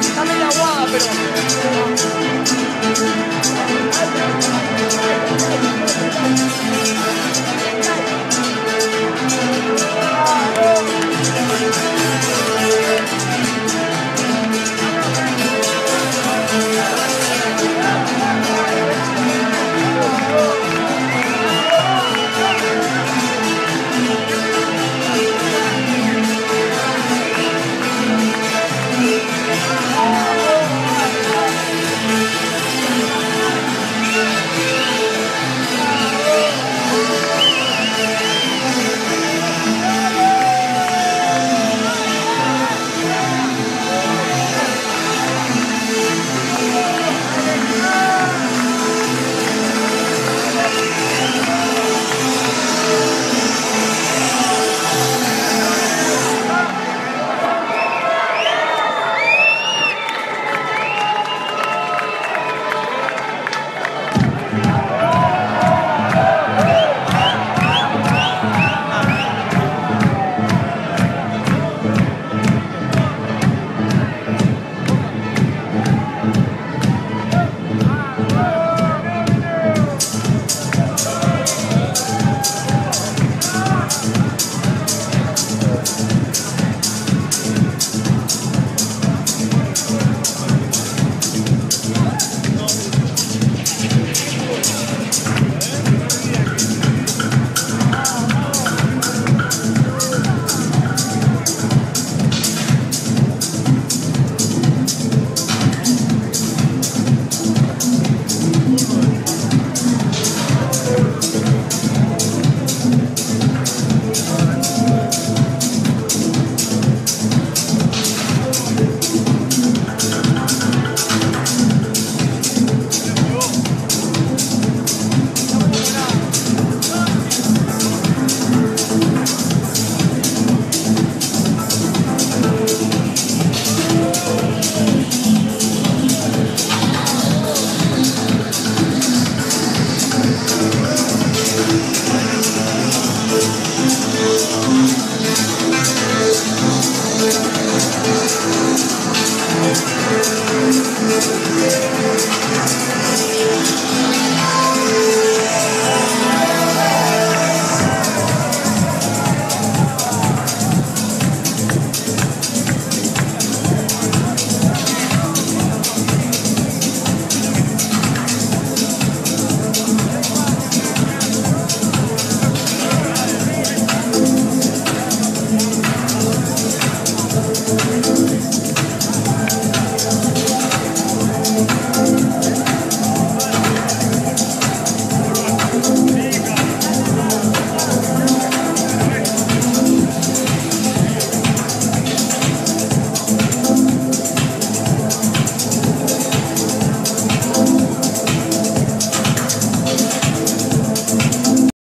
Está media aguada, pero... Ay, ay,